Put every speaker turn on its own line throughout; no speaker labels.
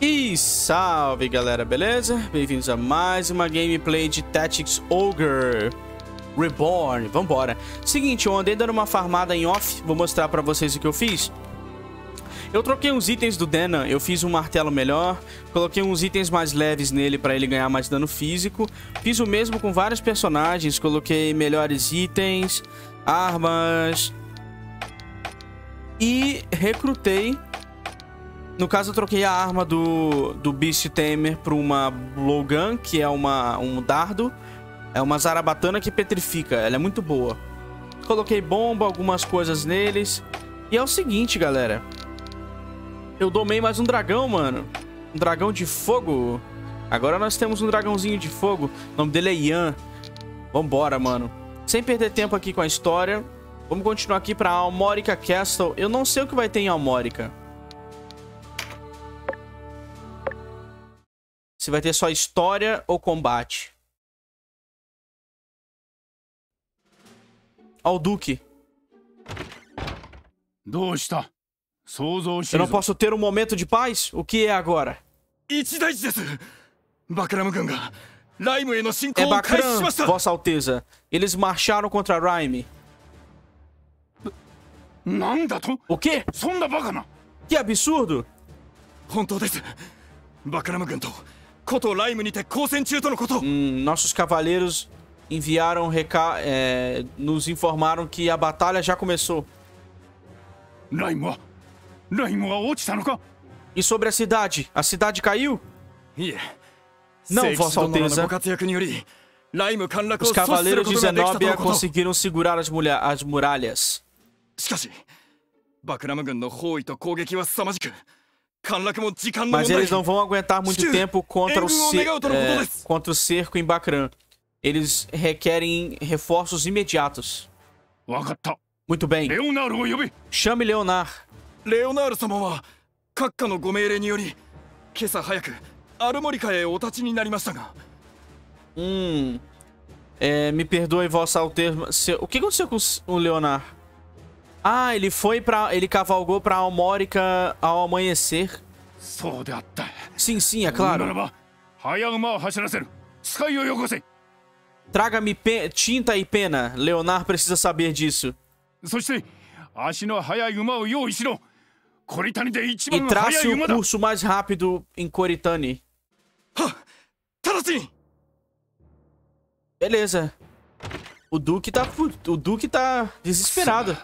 E salve galera, beleza? Bem-vindos a mais uma gameplay de Tactics Ogre Reborn, vambora. Seguinte, eu andei dando uma farmada em off, vou mostrar pra vocês o que eu fiz. Eu troquei uns itens do Dena, eu fiz um martelo melhor Coloquei uns itens mais leves nele pra ele ganhar mais dano físico Fiz o mesmo com vários personagens, coloquei melhores itens, armas E recrutei no caso, eu troquei a arma do, do Beast Tamer por uma Blowgun, que é uma, um dardo. É uma zarabatana que petrifica. Ela é muito boa. Coloquei bomba, algumas coisas neles. E é o seguinte, galera. Eu domei mais um dragão, mano. Um dragão de fogo. Agora nós temos um dragãozinho de fogo. O nome dele é Ian. Vambora, mano. Sem perder tempo aqui com a história. Vamos continuar aqui pra Almorica Castle. Eu não sei o que vai ter em Almorica. Se vai ter só história ou combate. Ó o Duque. Eu não posso ter um momento de paz? O que é agora? É Bakran, Vossa Alteza. Eles marcharam contra Raime. O quê? Que absurdo! Hum, nossos cavaleiros enviaram reca é, nos informaram que a batalha já começou. E sobre a cidade? A cidade caiu? Não, Vossa Alteza. Os cavaleiros de Zenobia conseguiram segurar as, as muralhas. Mas eles não vão aguentar muito tempo contra o, é, contra o cerco em Bakran. Eles requerem reforços imediatos. Muito bem. Chame Leonard. Leonard 様は閣下のご命令により今朝早くアルモリカへお立ちになりましたが Hum. É, me perdoe, Vossa Alteza. O que aconteceu com o Leonard? Ah, ele foi pra... Ele cavalgou pra Almórica ao amanhecer. Sim, sim, é claro. Traga-me tinta e pena. Leonard precisa saber disso. E trace o curso mais rápido em Koritani. Beleza. O Duque tá... O Duque tá desesperado.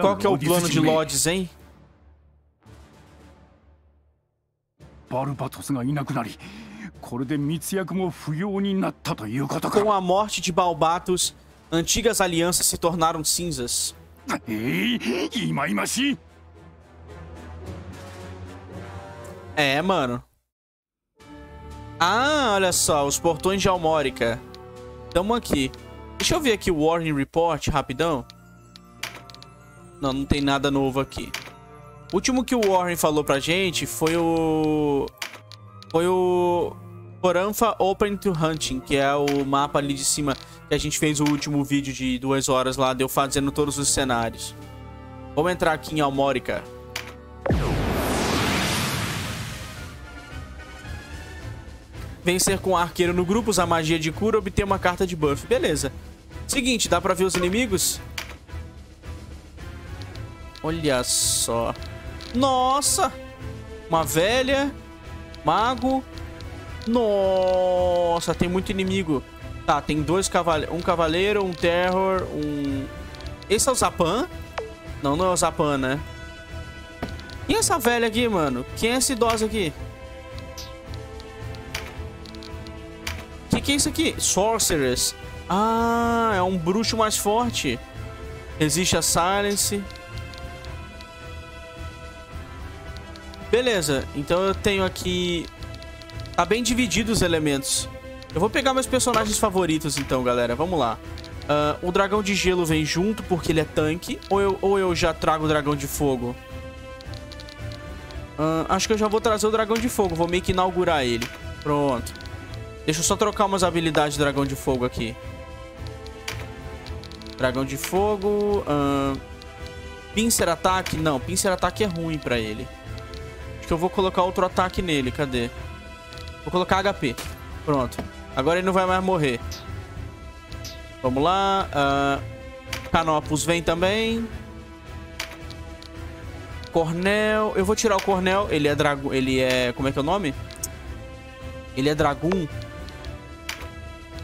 Qual que é o plano de Lodges, hein? Com a morte de Balbatos, antigas alianças se tornaram cinzas. É, mano. Ah, olha só, os portões de Almórica. Tamo aqui. Deixa eu ver aqui o Warning Report, rapidão. Não, não tem nada novo aqui. O último que o Warren falou pra gente foi o... Foi o... Poranfa Open to Hunting, que é o mapa ali de cima que a gente fez o último vídeo de duas horas lá, deu fazendo todos os cenários. Vamos entrar aqui em Almórica. Vencer com arqueiro no grupo, usar magia de cura, obter uma carta de buff. Beleza. Seguinte, dá pra ver os inimigos? Olha só. Nossa! Uma velha. Mago. Nossa, tem muito inimigo. Tá, tem dois cavaleiros. Um cavaleiro, um terror, um... Esse é o Zapan? Não, não é o Zapan, né? É essa velha aqui, mano? Quem é essa idosa aqui? O que, é isso aqui? Sorceress. Ah, é um bruxo mais forte. Resiste a Silence. Beleza, então eu tenho aqui... Tá bem dividido os elementos. Eu vou pegar meus personagens favoritos então, galera. Vamos lá. Uh, o dragão de gelo vem junto porque ele é tanque. Ou eu, ou eu já trago o dragão de fogo? Uh, acho que eu já vou trazer o dragão de fogo. Vou meio que inaugurar ele. Pronto. Deixa eu só trocar umas habilidades de dragão de fogo aqui. Dragão de fogo... Uh, pincer ataque? Não, pincer ataque é ruim pra ele. que eu vou colocar outro ataque nele. Cadê? Vou colocar HP. Pronto. Agora ele não vai mais morrer. Vamos lá. Uh, Canopus vem também. Cornel. Eu vou tirar o Cornel. Ele é dragão. Ele é. Como é que é o nome? Ele é dragão.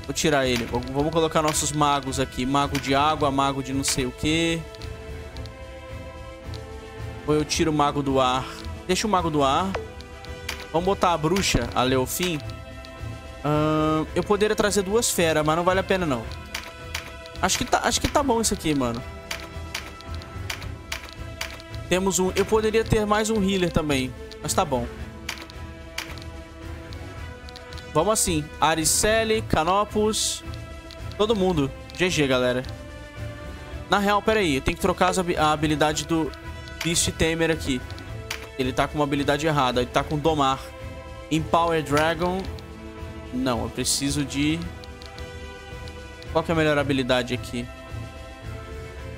Vou tirar ele. Vamos colocar nossos magos aqui. Mago de água, mago de não sei o que. Ou eu tiro o mago do ar. Deixa o mago do ar. Vamos botar a bruxa, a Leofim. Uh, eu poderia trazer duas feras, mas não vale a pena não. Acho que tá, acho que tá bom isso aqui, mano. Temos um... Eu poderia ter mais um healer também, mas tá bom. Vamos assim. Aricele, Canopus. Todo mundo. GG, galera. Na real, pera aí. Eu tenho que trocar a habilidade do Beast Tamer aqui. Ele tá com uma habilidade errada. Ele tá com Domar. Empower Dragon. Não, eu preciso de... Qual que é a melhor habilidade aqui?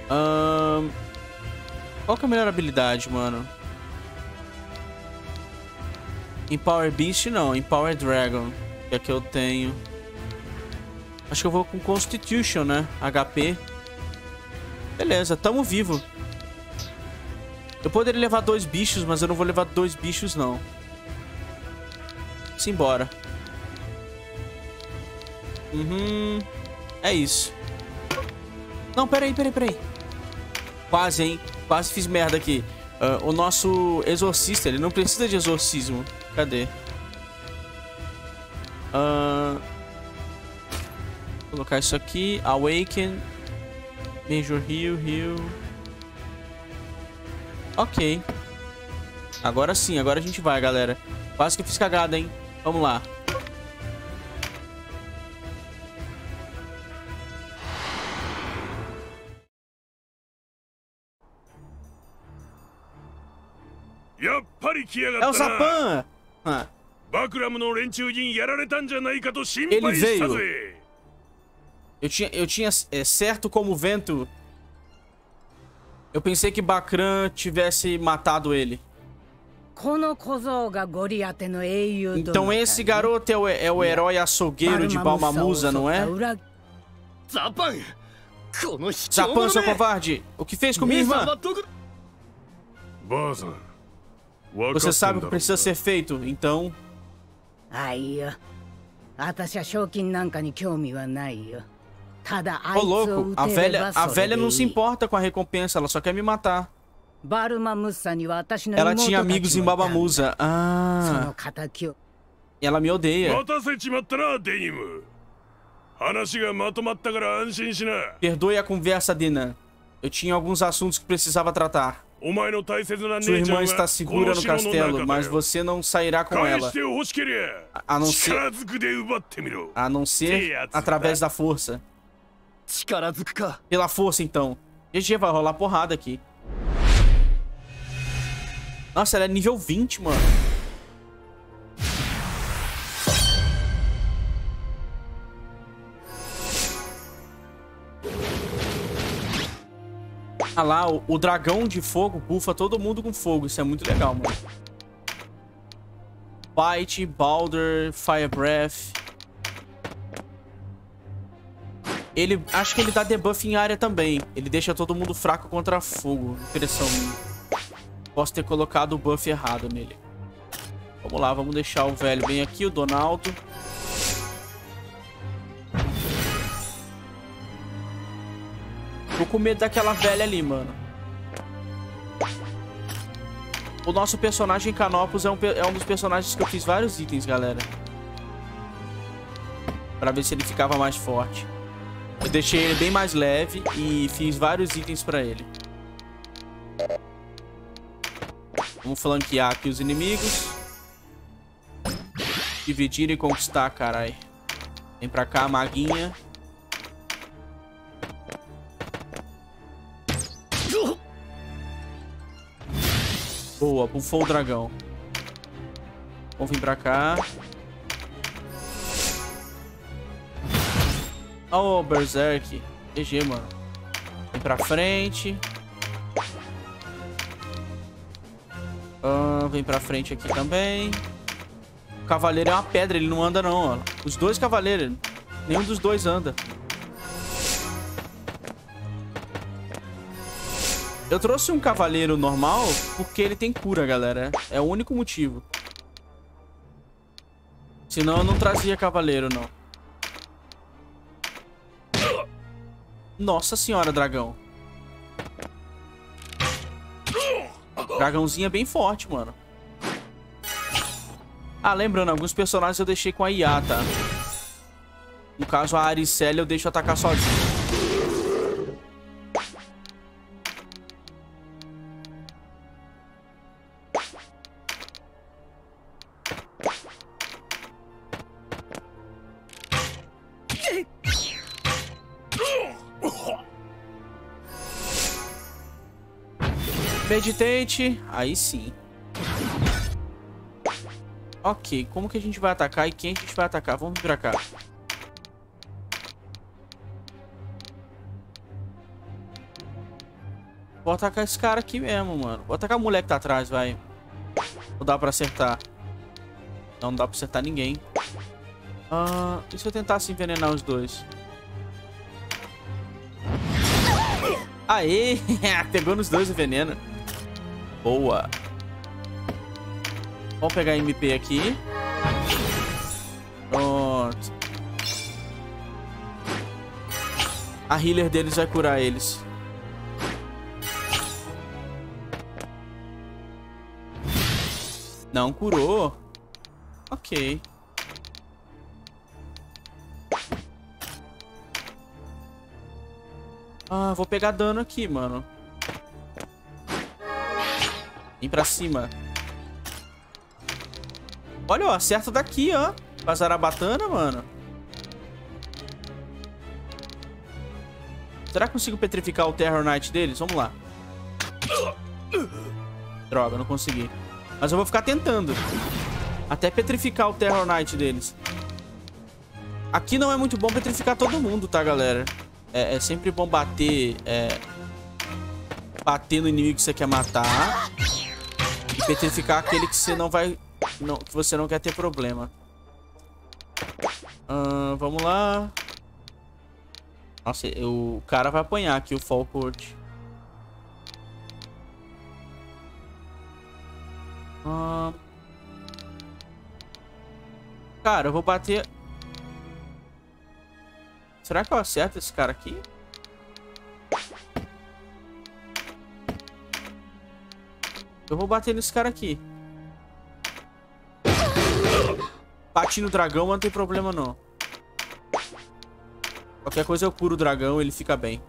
Um... Qual que é a melhor habilidade, mano? Empower Beast não, Empower Dragon que é que eu tenho. Acho que eu vou com Constitution, né? HP. Beleza, tamo vivo. Eu poderia levar dois bichos, mas eu não vou levar dois bichos, não. Simbora. Uhum. É isso. Não, peraí, peraí, peraí. Quase, hein? Quase fiz merda aqui. Uh, o nosso exorcista, ele não precisa de exorcismo. Cadê? Uh, colocar isso aqui. Awaken. Major Heal, Heal. Ok. Agora sim, agora a gente vai, galera. Quase que eu fiz cagada, hein? Vamos lá. É o Zapan! Ah. Ele veio. Eu tinha, eu tinha é, certo como vento. Eu pensei que Bakran tivesse matado ele. Então esse garoto é o, é o herói açougueiro de Balmamusa, não é? Zapan, seu covarde! O que fez com minha irmã? Você sabe o que precisa ser feito, então あいよ私は賞金なんかに興味はないよ Ô louco, a velha, a velha não se importa com a recompensa, ela só quer me matar. Ela tinha amigos em Babamusa. Ah. E ela me odeia. Perdoe a conversa, Dina. Eu tinha alguns assuntos que precisava tratar. Sua irmã está segura no castelo, mas você não sairá com ela. A não ser, a não ser através da força. Pela força, então. GG, vai rolar porrada aqui. Nossa, ela é nível 20, mano. Lá, o, o, dragão de fogo bufa todo mundo com fogo. Isso é muito legal, mano. Bite, Balder, Fire Breath. Ele, acho que ele dá debuff em área também. Ele deixa todo mundo fraco contra fogo. Impressão minha. Posso ter colocado o buff errado nele. Vamos lá, vamos deixar o velho bem aqui, o Donaldo. Tô com medo daquela velha ali, mano. O nosso personagem Canopus é um, é um dos personagens que eu fiz vários itens, galera. Pra ver se ele ficava mais forte. Eu deixei ele bem mais leve e fiz vários itens pra ele. Vamos flanquear aqui os inimigos. Dividir e conquistar, carai. Vem pra cá, maguinha. Boa, bufou o dragão. Vamos vir pra cá. Oh, Berserk. GG, mano. Vem pra frente. Uh, vem pra frente aqui também. O cavaleiro é uma pedra, ele não anda não, ó. Os dois cavaleiros, nenhum dos dois anda. Eu trouxe um cavaleiro normal porque ele tem cura, galera. É o único motivo. Senão eu não trazia cavaleiro, não. Nossa senhora, dragão. Dragãozinho é bem forte, mano. Ah, lembrando, alguns personagens eu deixei com a IA, tá? No caso, a Aricelle eu deixo atacar sozinho. Meditate. Aí sim. Ok, como que a gente vai atacar e quem a gente vai atacar? Vamos pra cá. Vou atacar esse cara aqui mesmo, mano. Vou atacar a mulher que tá atrás, vai. Não dá pra acertar. Não, não dá pra acertar ninguém. Ah, e se eu tentasse envenenar os dois? Aê! Pegou nos dois o veneno. Boa. Vamos pegar MP aqui. Pronto. A healer deles vai curar eles. Não curou. Ok. Ah, vou pegar dano aqui, mano. Vem pra cima. Olha, ó, acerta daqui, ó. Pra Zarabatana, mano. Será que consigo petrificar o Terror Knight deles? Vamos lá. Droga, não consegui. Mas eu vou ficar tentando. Até petrificar o Terror Knight deles. Aqui não é muito bom petrificar todo mundo, tá, galera? É, é sempre bom bater... É, bater no inimigo que você quer matar. Petrificar aquele que você não vai... Não, que você não quer ter problema. Uh, vamos lá. Nossa, o cara vai apanhar aqui, o Falcourt. Uh... Cara, eu vou bater... Será que eu acerto esse cara aqui? Eu vou bater nesse cara aqui. Bati no dragão, mas não tem problema não. Qualquer coisa eu curo o dragão, ele fica bem.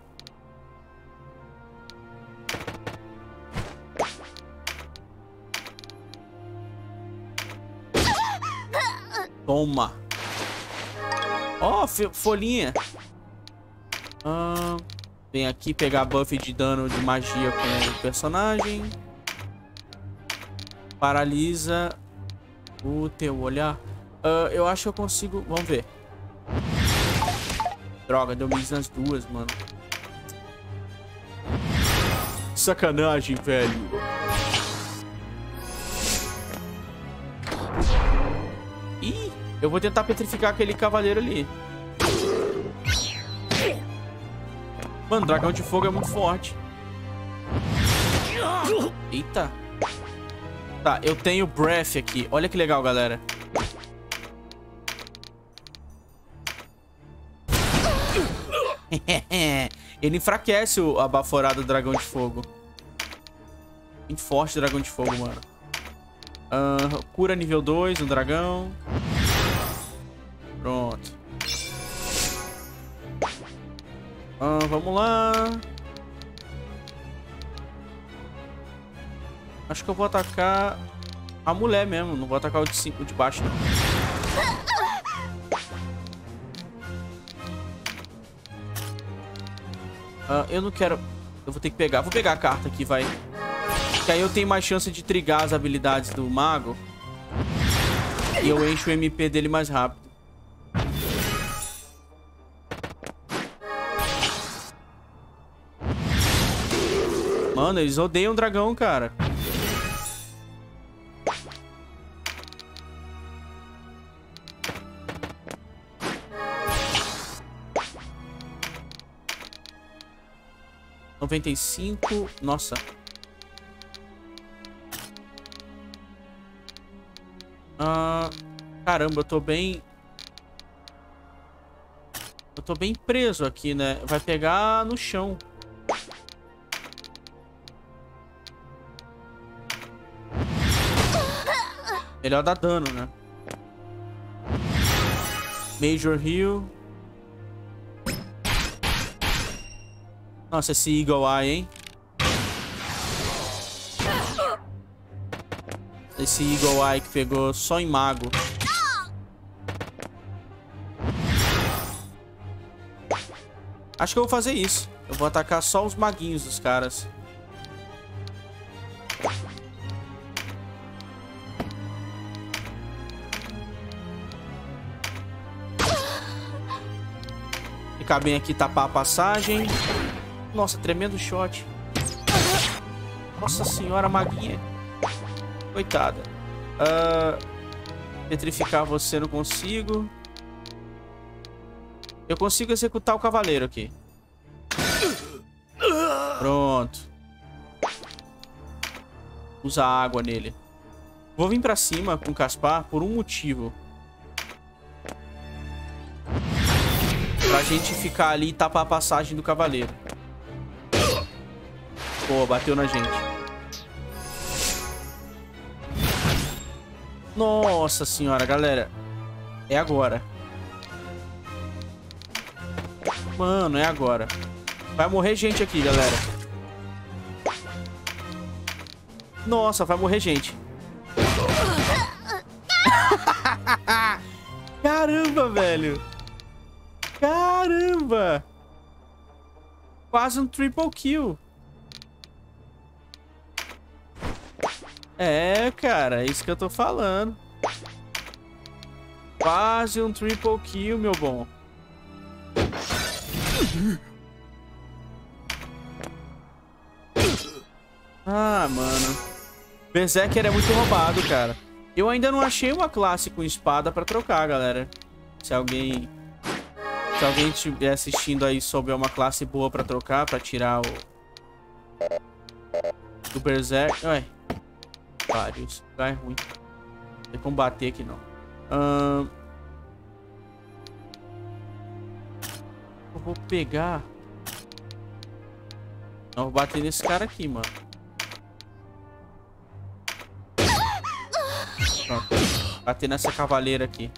Toma. Ó, oh, folhinha. Ah, vem aqui pegar buff de dano de magia com o personagem. Paralisa o teu olhar. Uh, eu acho que eu consigo... Vamos ver. Droga, deu miss nas duas, mano. Sacanagem, velho. Ih, eu vou tentar petrificar aquele cavaleiro ali. Mano, dragão de fogo é muito forte. Eita. Tá, eu tenho Breath aqui. Olha que legal, galera. Ele enfraquece a baforada do dragão de fogo. Muito forte o dragão de fogo, mano. Uh, cura nível 2 no dragão. Pronto. Uh, vamos lá. Acho que eu vou atacar a mulher mesmo. Não vou atacar o de, cima, o de baixo, não. Uh, eu não quero... Eu vou ter que pegar. Vou pegar a carta aqui, vai. Que aí eu tenho mais chance de trigar as habilidades do mago. E eu encho o MP dele mais rápido. Mano, eles odeiam dragão, cara. 95. Nossa. Ah, caramba, eu tô bem... Eu tô bem preso aqui, né? Vai pegar no chão. Melhor dar dano, né? Major Heal. Nossa, esse Eagle Eye, hein? Esse Eagle Eye que pegou só em mago. Acho que eu vou fazer isso. Eu vou atacar só os maguinhos dos caras. Ficar bem aqui, tapar a passagem. Nossa, tremendo shot. Nossa senhora, maguinha. Coitada. Uh, petrificar você não consigo. Eu consigo executar o cavaleiro aqui. Pronto. Usa água nele. Vou vir pra cima com o Caspar por um motivo. Pra gente ficar ali e tapar a passagem do cavaleiro. Boa, bateu na gente. Nossa senhora, galera. É agora. Mano, é agora. Vai morrer gente aqui, galera. Nossa, vai morrer gente. Caramba, velho. Caramba. Quase um triple kill. É, cara, é isso que eu tô falando. Quase um triple kill, meu bom. Ah, mano. Berserker é muito roubado, cara. Eu ainda não achei uma classe com espada pra trocar, galera. Se alguém... Se alguém estiver assistindo aí souber uma classe boa pra trocar, pra tirar o... Do Berserk... Ué, pariu. Esse é ruim. Não tem como bater aqui, não. Eu vou pegar... Não, vou bater nesse cara aqui, mano. Pronto. Bater nessa cavaleira aqui.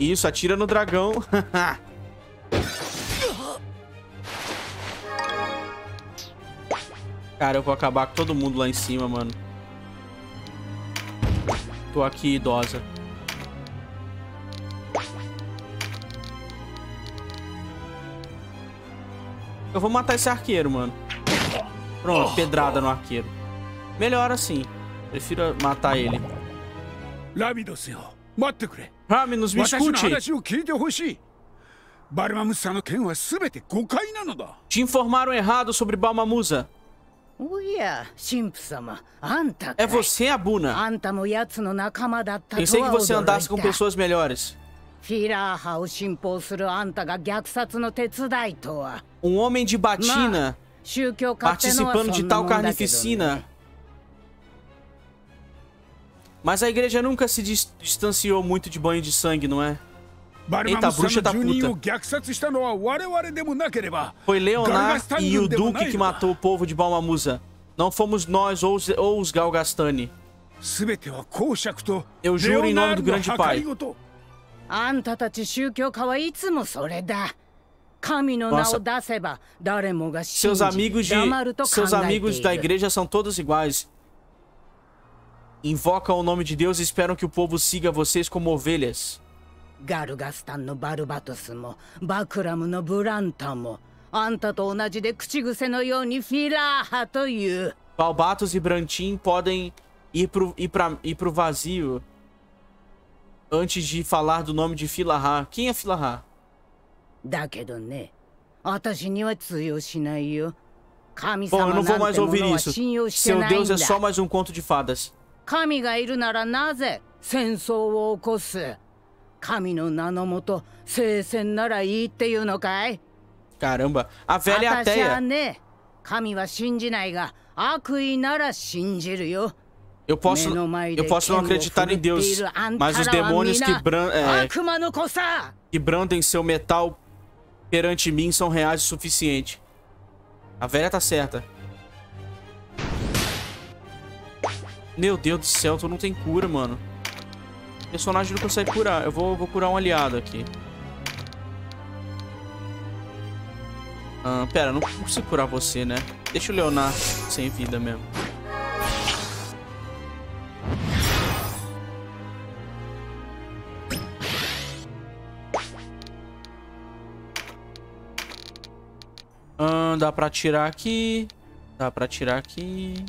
Isso, atira no dragão. Cara, eu vou acabar com todo mundo lá em cima, mano. Tô aqui, idosa. Eu vou matar esse arqueiro, mano. Pronto, pedrada no arqueiro. Melhor assim. Prefiro matar ele. Raminos, me escute. Te informaram errado sobre Balmamusa. É você, Abuna. Pensei que você andasse com pessoas melhores. Um homem de batina participando de tal carnificina. Mas a igreja nunca se distanciou muito de banho de sangue, não é? Eita, a bruxa da puta. Foi Leonar e o Duque que matou o povo de Balmamusa. Não fomos nós ou os, ou os Galgastani. Eu juro em nome do grande pai. Nossa. Seus amigos de seus amigos da igreja são todos iguais. Invocam o nome de Deus e esperam que o povo siga vocês como ovelhas. ガルガスタンのバルバトスもバクラムのブランタもあんたと同じで口癖のようにフィラーハという。Balbatos e Brantin podem ir pro, ir, pra, ir pro vazio antes de falar do nome de Filahá. Quem é Filahá? だけどね、私には通用しないよ。神様なんてものは信用してないんだ。Seu Deus é só mais um conto de fadas. 神がいるならなぜ戦争を起こす
神の名のもと聖戦ならいいっていうのかい
Caramba, a velha é ateia.
ね、神は信じないが悪意なら信じるよ。
Eu posso, eu posso não acreditar em Deus, mas os demônios que, bran é, que brandem seu metal perante mim são reais o suficiente. A velha tá certa. Meu Deus do céu, tu não tem cura, mano. Personagem não consegue curar. Eu vou, vou curar um aliado aqui. Ah, pera, não consigo curar você, né? Deixa o Leonardo sem vida mesmo. Ah, dá pra tirar aqui. Dá pra tirar aqui.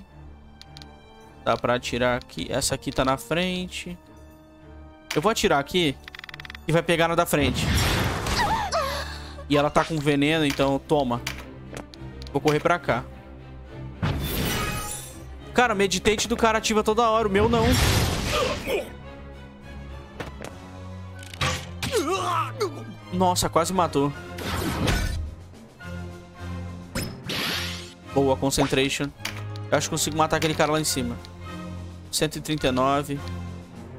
Dá pra atirar aqui. Essa aqui tá na frente. Eu vou atirar aqui e vai pegar na da frente. E ela tá com veneno, então toma. Vou correr pra cá. Cara, meditate do cara ativa toda hora. O meu não. Nossa, quase matou. Boa, concentration. Eu acho que consigo matar aquele cara lá em cima. 139.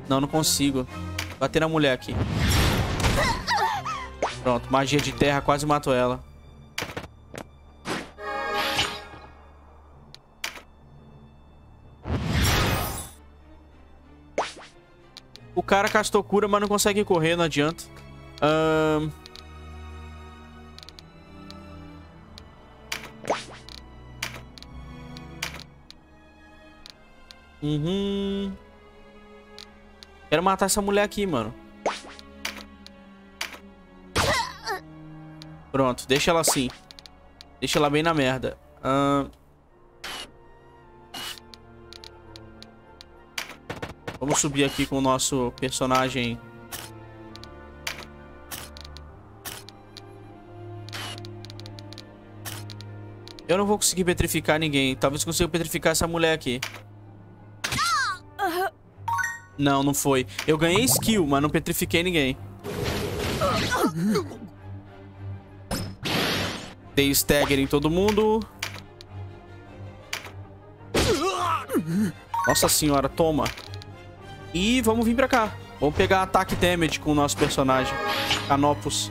Não, não consigo. Bater na mulher aqui. Pronto, magia de terra quase matou ela. O cara castou cura, mas não consegue correr, não adianta. Ahn... Um... Uhum. Quero matar essa mulher aqui, mano. Pronto, deixa ela assim. Deixa ela bem na merda. Uh... Vamos subir aqui com o nosso personagem. Eu não vou conseguir petrificar ninguém. Talvez consiga petrificar essa mulher aqui. Não, não foi. Eu ganhei skill, mas não petrifiquei ninguém. Dei stagger em todo mundo. Nossa senhora, toma. E vamos vir pra cá. Vamos pegar ataque damage com o nosso personagem. Canopus.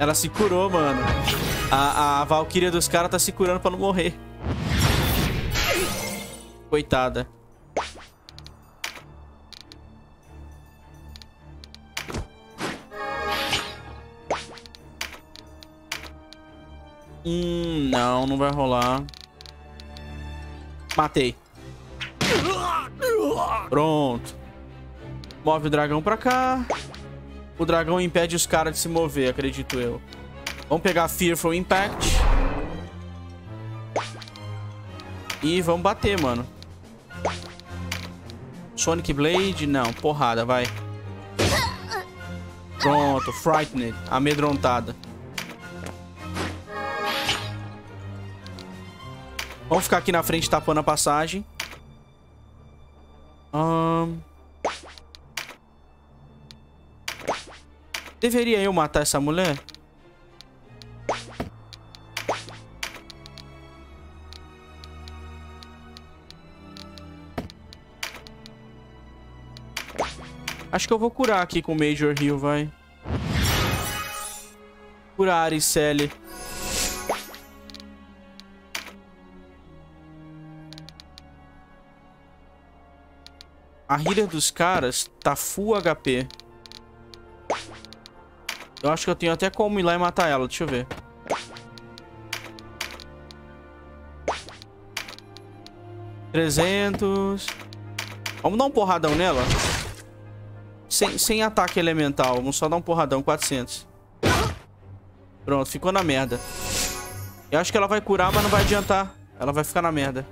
Ela se curou, mano. A, a Valkyria dos caras tá se curando pra não morrer. Coitada. Hum, não, não vai rolar. Matei. Pronto. Move o dragão pra cá. O dragão impede os caras de se mover, acredito eu. Vamos pegar Fearful Impact. E vamos bater, mano. Sonic Blade, não. Porrada, vai. Pronto, Frightened. Amedrontada. Vamos ficar aqui na frente tapando a passagem. Um... Deveria eu matar essa mulher? Acho que eu vou curar aqui com o Major Heal, vai. Curar a Aricele. A healer dos caras tá full HP. Eu acho que eu tenho até como ir lá e matar ela. Deixa eu ver. Trezentos. Vamos dar um porradão nela. Sem, sem ataque elemental. Vamos só dar um porradão. 400. Pronto, ficou na merda. Eu acho que ela vai curar, mas não vai adiantar. Ela vai ficar na merda.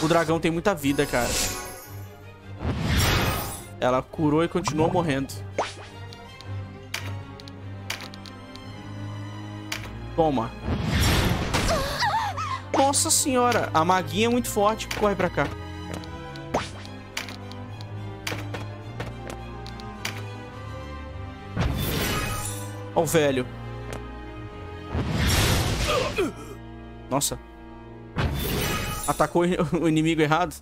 O dragão tem muita vida, cara. Ela curou e continuou morrendo. Toma. Nossa senhora, a maguinha é muito forte. Corre pra cá. Ó o velho. Nossa. Atacou o inimigo errado.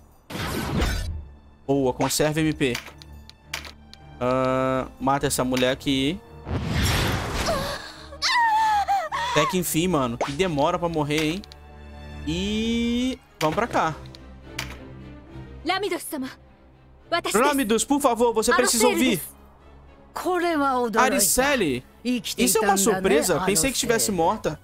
Boa, conserva MP. Uh, mata essa mulher aqui. Até que enfim, mano. Que demora pra morrer, hein? E... Vamos pra cá. Lamidos, por favor, você precisa ouvir. Aricele, isso é uma surpresa. Pensei que estivesse morta.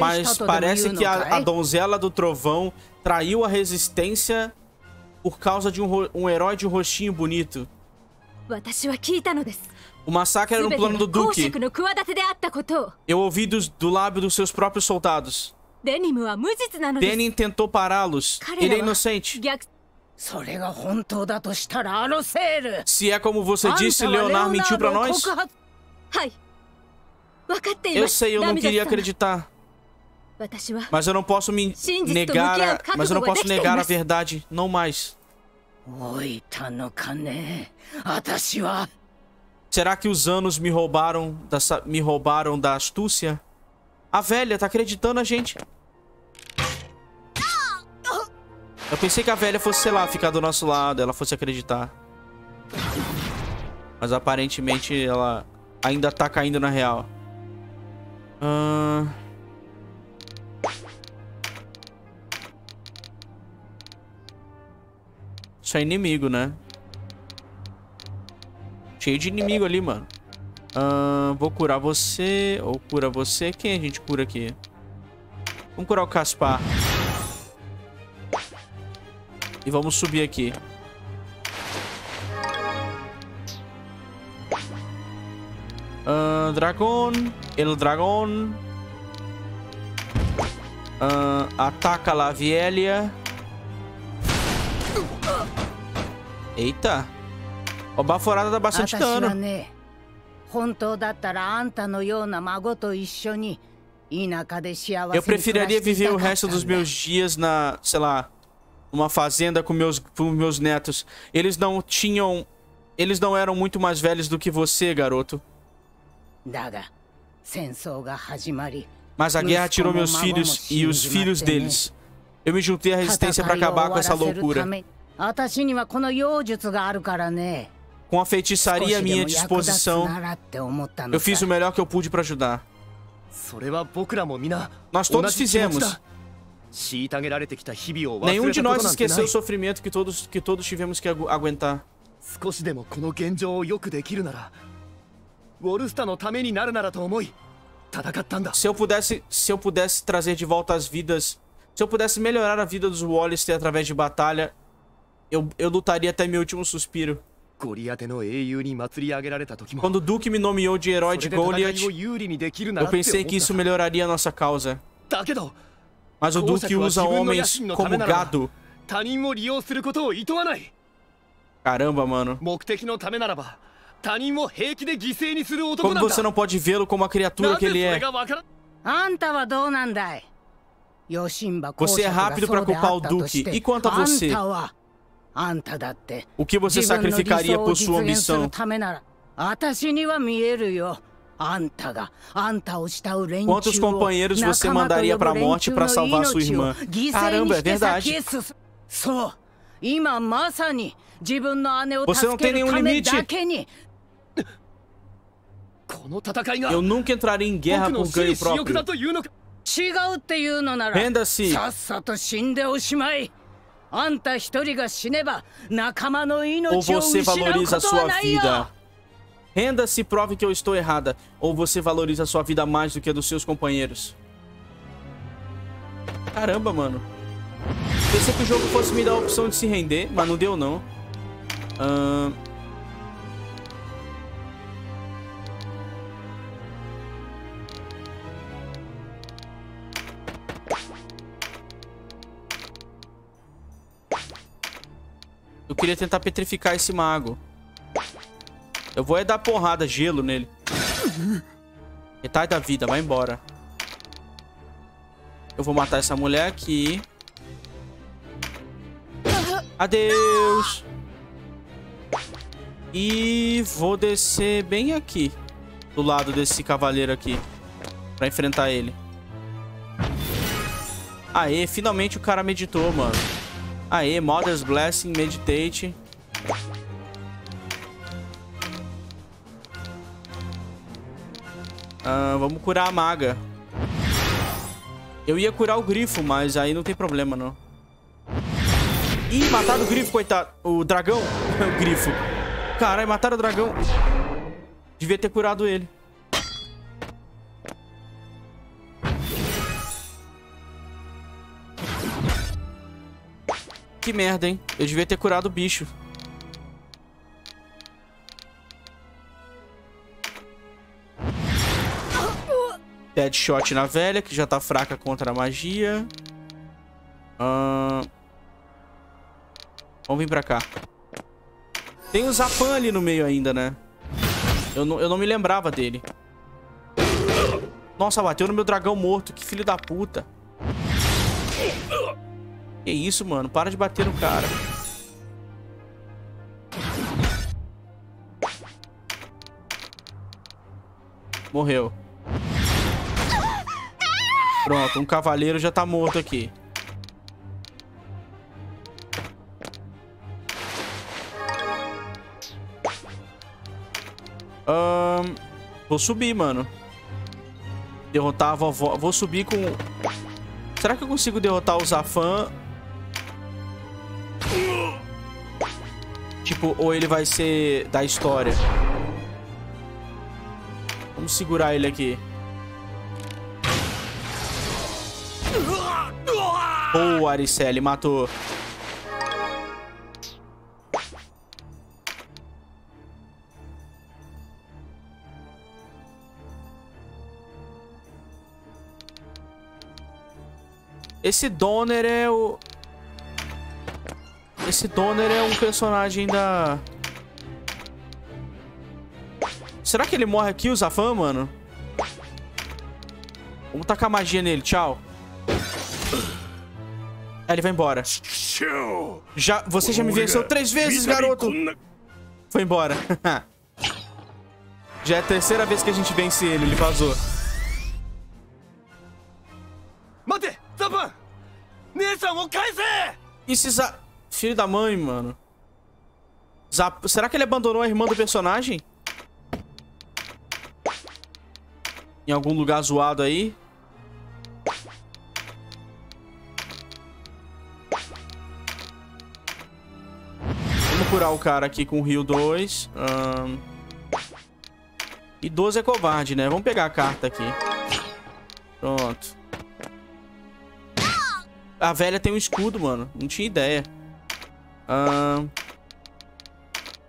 Mas parece que a, a, donzela do trovão traiu a resistência por causa de um, um herói de um rostinho bonito. O massacre era um plano do Duque. Eu ouvi dos, do lábio dos seus próprios soldados. Denim tentou pará-los. Ele é inocente. Se é como você disse, Leonardo mentiu pra nós? Eu sei, eu não queria acreditar. Mas eu não posso me negar. A... Mas eu não posso negar a verdade. Não mais. Será que os anos me roubaram da, me roubaram da astúcia? A velha tá acreditando a gente. Eu pensei que a velha fosse, sei lá, ficar do nosso lado, ela fosse acreditar. Mas aparentemente ela ainda tá caindo na real. Uh... Isso é inimigo, né? Cheio de inimigo ali, mano. Uh, vou curar você. Ou cura você. Quem a gente cura aqui? Vamos curar o Caspar. E vamos subir aqui. Uh, dragão. El dragão. Uh, ataca la Vielia. Eita. O baforada dá bastante dano. Eu preferiria viver o resto dos meus dias na, sei lá, uma fazenda com meus, com meus netos. Eles não tinham... Eles não eram muito mais velhos do que você, garoto. Mas a guerra tirou meus filhos e os filhos deles. Eu me juntei à resistência para acabar com essa loucura. Com a feitiçaria à minha disposição, eu fiz o melhor que eu pude para ajudar. Nós todos fizemos. Nenhum de nós esqueceu o sofrimento que todos, que todos tivemos que agu aguentar. Se eu pudesse, se eu pudesse trazer de volta as vidas, se eu pudesse melhorar a vida dos Wallace através de batalha, eu, eu lutaria até meu último suspiro. Quando Duke me nomeou de herói de Goliath, eu pensei que isso melhoraria a nossa causa. Mas o Duque usa homens como gado. Caramba, mano. Como você não pode vê-lo como a criatura que ele é? Você é rápido para culpar o Duque. E quanto a você? O que você sacrificaria por sua ambição? Quantos companheiros você mandaria para a morte para salvar sua irmã? Caramba, é verdade. Você não tem nenhum limite. Eu nunca entraria em guerra por ganho próprio. Renda-se. Ou você valoriza a sua vida. Renda-se e prove que eu estou errada. Ou você valoriza a sua vida mais do que a dos seus companheiros. Caramba, mano. Pensei que o jogo fosse me dar a opção de se render, mas não deu não. Uh... Eu queria tentar petrificar esse mago. Eu vou é dar porrada, gelo nele. Metade da vida, vai embora. Eu vou matar essa mulher aqui. Adeus. E vou descer bem aqui. Do lado desse cavaleiro aqui. Pra enfrentar ele. Aê, finalmente o cara meditou, mano. Aê, Mother's Blessing, Meditate. Ah, vamos curar a maga. Eu ia curar o grifo, mas aí não tem problema, não. Ih, mataram o grifo, coitado. O dragão. o grifo. Caralho, mataram o dragão. Devia ter curado ele. Que merda, hein? Eu devia ter curado o bicho. Deadshot na velha, que já tá fraca contra a magia. Uh... Vamos vir pra cá. Tem o Zapan ali no meio ainda, né? Eu não, eu não me lembrava dele. Nossa, bateu no meu dragão morto. Que filho da puta. Que isso, mano? Para de bater no cara. Morreu. Pronto, um cavaleiro já tá morto aqui. Um, vou subir, mano. Derrotar a vovó. Vou subir com... Será que eu consigo derrotar o Zafan Tipo, ou ele vai ser da história. Vamos segurar ele aqui. Boa, Aricele, matou. Esse Donner é o... Esse Donner é um personagem da... Será que ele morre aqui, o Zafan, mano? Vamos tacar magia nele, tchau. Aí ele vai embora. Já, você já me venceu três vezes, garoto. Foi embora. já é a terceira vez que a gente vence ele, ele vazou. Esse Zafan... Filho da mãe, mano. Zap... Será que ele abandonou a irmã do personagem? Em algum lugar zoado aí? Vamos curar o cara aqui com o Rio 2. Um... E 12 é covarde, né? Vamos pegar a carta aqui. Pronto. A velha tem um escudo, mano. Não tinha ideia.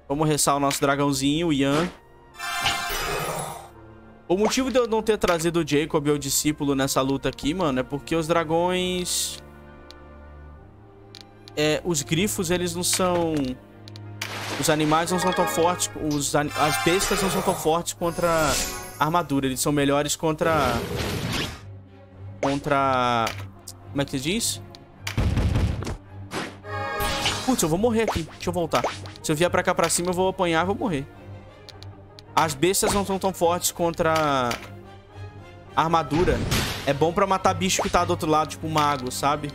Vamos restar o nosso dragãozinho, o Ian. O motivo de eu não ter trazido o Jacob o discípulo nessa luta aqui, mano, é porque os dragões... É, os grifos, eles não são... Os animais não são tão fortes... Os, as bestas não são tão fortes contra armadura. Eles são melhores contra... Contra... Como é que se diz? Putz, eu vou morrer aqui. Deixa eu voltar. Se eu vier pra cá pra cima, eu vou apanhar e vou morrer. As bestas não são tão fortes contra armadura. É bom pra matar bicho que tá do outro lado, tipo mago, sabe?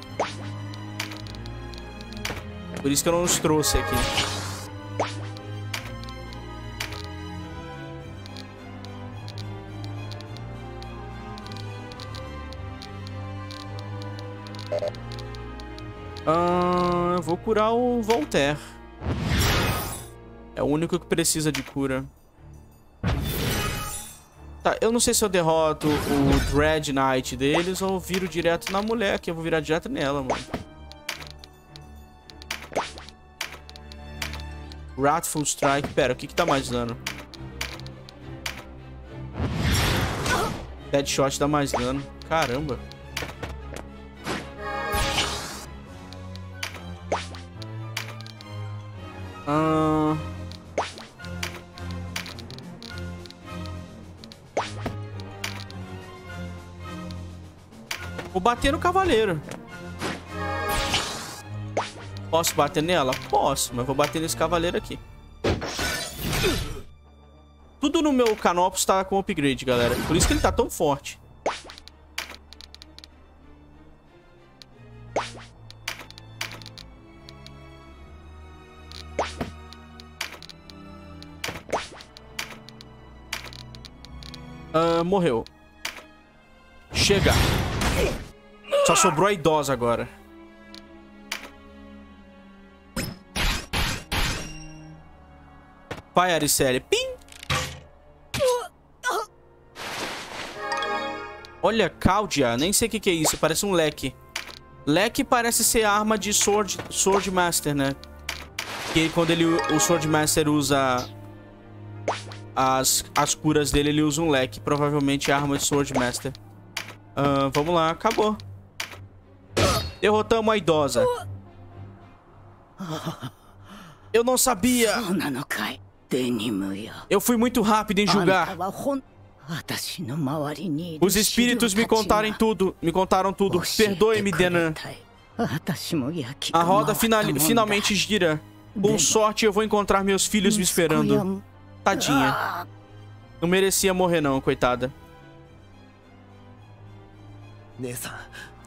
Por isso que eu não os trouxe aqui. Vou curar o Voltaire. É o único que precisa de cura. Tá, eu não sei se eu derroto o Dread Knight deles ou viro direto na mulher, que eu vou virar direto nela, mano. Wrathful Strike. Pera, o que que tá mais dano? Deadshot dá mais dano. Caramba. Vou bater no cavaleiro. Posso bater nela? Posso, mas vou bater nesse cavaleiro aqui. Tudo no meu Canopus tá com upgrade, galera. Por isso que ele tá tão forte. Morreu. Chega. Só sobrou a idosa agora. Vai, Aricele. Pim! Olha, Caudia. Nem sei o que, que é isso. Parece um leque. Leque parece ser arma de Sword, Sword Master, né? Que quando ele, o Sword Master usa as, as curas dele, ele usa um leque. Provavelmente é arma de Sword Master. Uh, vamos lá, acabou. Derrotamos a idosa. Eu não sabia. Eu fui muito rápido em julgar. Os espíritos me contaram tudo, me contaram tudo. Perdoe-me, Denan. A roda final, finalmente gira. Com sorte eu vou encontrar meus filhos me esperando. Tadinha. Não merecia morrer não, coitada.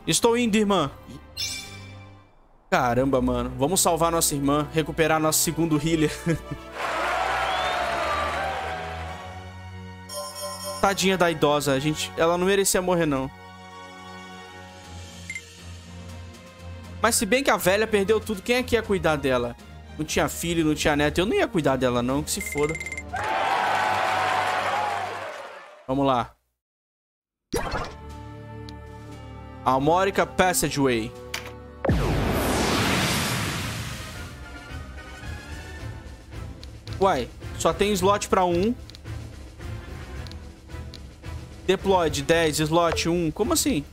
Estou indo, irmã. Caramba, mano. Vamos salvar nossa irmã, recuperar nosso segundo healer. Tadinha da idosa. A gente, ela não merecia morrer, não. Mas se bem que a velha perdeu tudo, quem é que ia cuidar dela? Não tinha filho, não tinha neto. Eu não ia cuidar dela, não. Que se foda. Vamos lá. Almorica Passageway. Uai, só tem slot pra um. Deployed 10, slot 1. Como assim?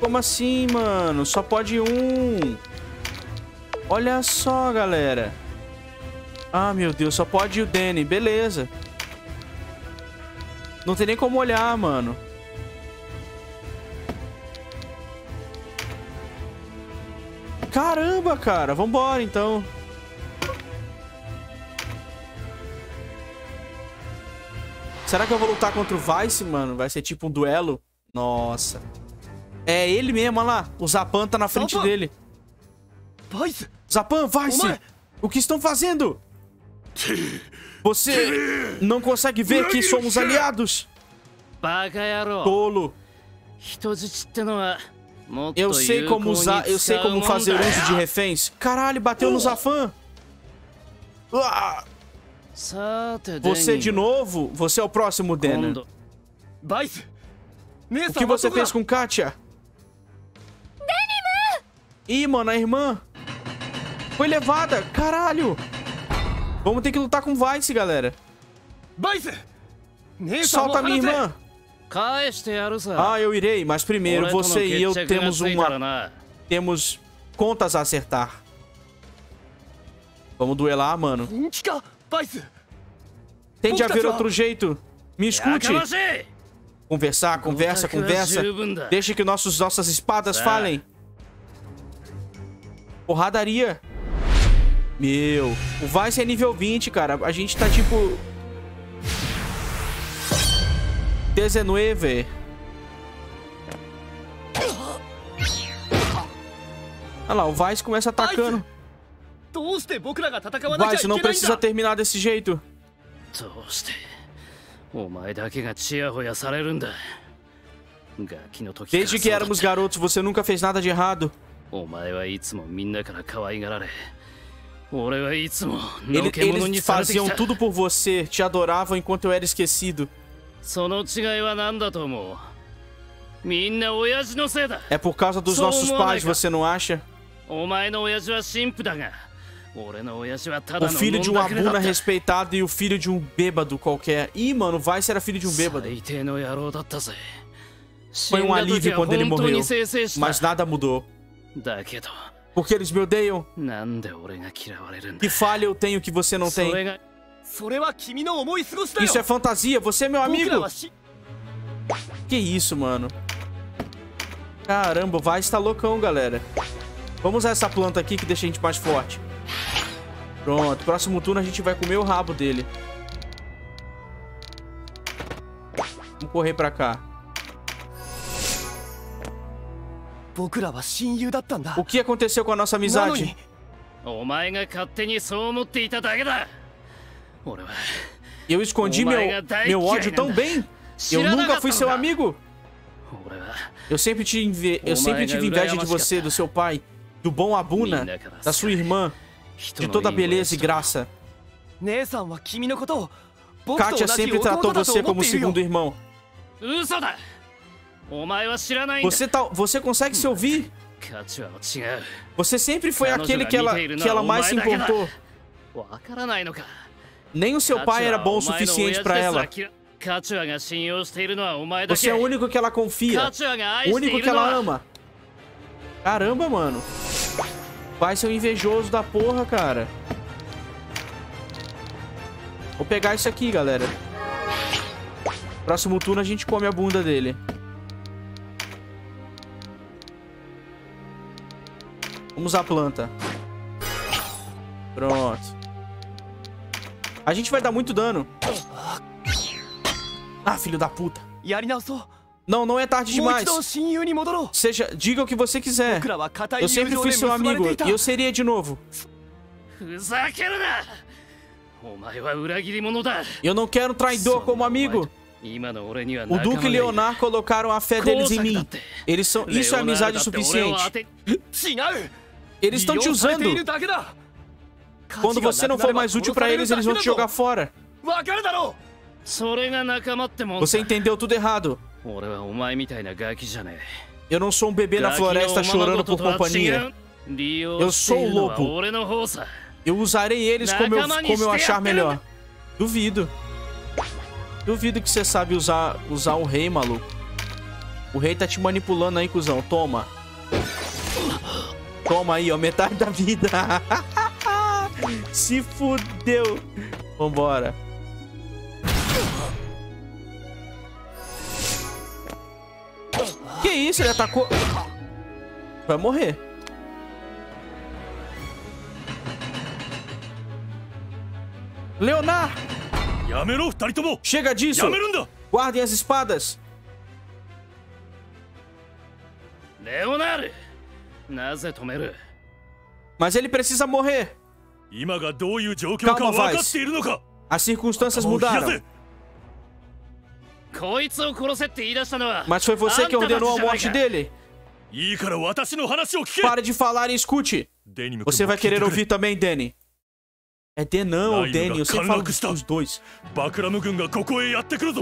Como assim, mano? Só pode um. Olha só, galera. Ah, meu Deus, só pode o Danny. Beleza. Não tem nem como olhar, mano. Caramba, cara. Vambora, então. Será que eu vou lutar contra o Vice, mano? Vai ser tipo um duelo? Nossa. É ele mesmo, olha lá. O Zapan tá na frente Zapan. dele. Vice? Zapan, Vice! O que estão fazendo? Você não consegue ver que somos aliados? Tolo. Eu sei como usar, eu sei como fazer uso de reféns. Caralho, bateu no Zafan. Você de novo? Você é o próximo, Denner. O que você fez com Katia? Ih, mano, a irmã. Foi levada. Caralho. Vamos ter que lutar com Vice, galera. Solta a minha irmã. Ah, eu irei, mas primeiro você e eu temos uma... Temos contas a acertar. Vamos duelar, mano. Tem de haver outro jeito. Me escute. Conversar, conversa, conversa. Deixe que nossos, nossas espadas falem. Porradaria. Meu. O Vice é nível 20, cara. A gente tá tipo... 19. Olha lá, o Vice começa atacando. Vice, não precisa terminar desse jeito. Desde que éramos garotos, você nunca fez nada de errado. Ele, eles faziam tudo por você, te adoravam enquanto eu era esquecido. É por causa dos nossos pais, você não acha? O filho de um abuna respeitado e o filho de um bêbado qualquer. Ih, mano, vai ser filho de um bêbado. Foi um alívio quando ele morreu, mas nada mudou. Porque eles me odeiam. Que falha eu tenho que você não tem? Isso é fantasia, você é meu amigo. Que isso, mano. Caramba, o Vai está loucão, galera. Vamos usar essa planta aqui que deixa a gente mais forte. Pronto, próximo turno a gente vai comer o rabo dele. Vamos correr pra cá. O que aconteceu com a nossa amizade? Eu escondi meu, meu ódio tão bem. Eu nunca fui seu amigo. Eu sempre, te inve... eu sempre tive inveja de você, do seu pai, do bom Abuna, da sua irmã, de toda a beleza e graça. Katia sempre tratou você como segundo irmão. Você, tá, você consegue se ouvir? Você sempre foi aquele que ela, que ela mais se importou. Nem o seu pai era bom o suficiente para ela. Você é o único que ela confia. O único que ela ama. Caramba, mano. Vai ser um invejoso da porra, cara. Vou pegar isso aqui, galera. Próximo turno a gente come a bunda dele. Vamos usar a planta. Pronto. A gente vai dar muito dano. Ah, filho da puta. Não, não é tarde demais. Seja, diga o que você quiser. Eu sempre fui seu amigo e eu seria de novo. Eu não quero traidor como amigo. O Duque e Leonard colocaram a fé deles em mim. Eles são, isso é amizade suficiente. Eles estão te usando. Quando você não for mais útil para eles, eles vão te jogar fora. Você entendeu tudo errado. Eu não sou um bebê na floresta chorando por companhia. Eu sou o lobo. Eu usarei eles como eu, como eu achar melhor. Duvido. Duvido que você sabe usar, usar o rei, maluco. O rei tá te manipulando aí, cuzão. Toma. Toma aí, ó, metade da vida. Se fudeu. Vambora. Que isso? Ele atacou... Vai morrer. Leonard! Chega disso! Guardem as espadas! Leonard! Mas ele precisa morrer. Calma, Vice. As circunstâncias mudaram. Mas foi você que ordenou a morte dele. Pare de falar e escute. Você vai querer ouvir também, Danny. É Denan ou Danny, eu sempre falo os dois.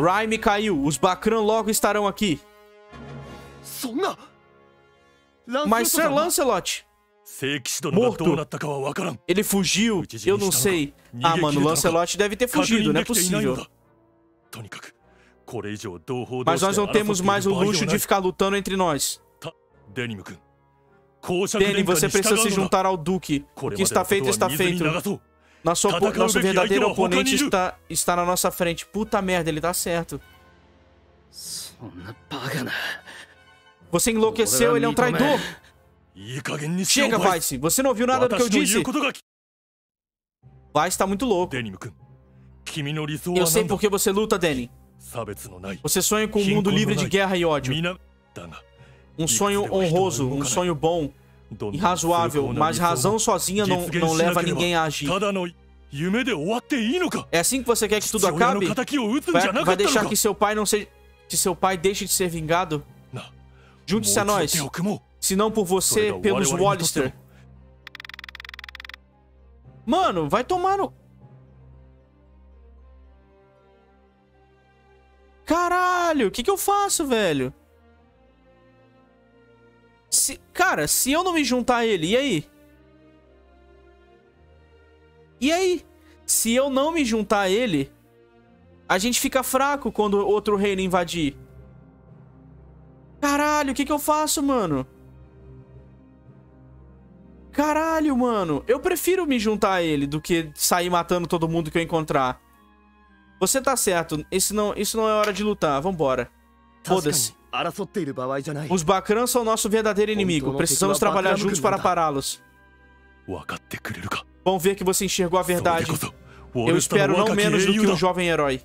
Raime caiu, os Bakran logo estarão aqui. Mas Sir Lancelot... Morto. Ele fugiu, eu não sei. Ah, mano, Lancelot deve ter fugido, não é possível. Mas nós não temos mais o luxo de ficar lutando entre nós. Danny, você precisa se juntar ao Duque. O que está feito, está feito. Nosso, nosso verdadeiro oponente está, está na nossa frente. Puta merda, ele tá certo. Você enlouqueceu, ele é um traidor. Chega, Vice. Você não ouviu nada do que eu disse. Vice tá muito louco. Eu sei por que você luta, Danny. Você sonha com um mundo livre de guerra e ódio. Um sonho honroso, um sonho bom e razoável, mas razão sozinha não, não leva ninguém a agir. É assim que você quer que tudo acabe? Vai, vai deixar que seu pai não seja... Que seu pai deixe de ser vingado? Junte-se a nós. Se não por você, pelos Wallister. Mano, vai tomar no... Caralho, o que, que eu faço, velho? Se, cara, se eu não me juntar a ele, e aí? E aí? Se eu não me juntar a ele, a gente fica fraco quando outro reino invadir. Caralho, o que que eu faço, mano? Caralho, mano. Eu prefiro me juntar a ele do que sair matando todo mundo que eu encontrar. Você tá certo. Esse não, isso não é hora de lutar. Vambora. Foda-se. Os Bakran são nosso verdadeiro inimigo. Precisamos trabalhar juntos para pará-los. Vão ver que você enxergou a verdade. Eu espero não menos do que um jovem herói.